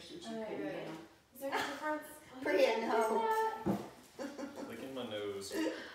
she oh, couldn't get. Is there a difference? Priya, no. Licking my nose.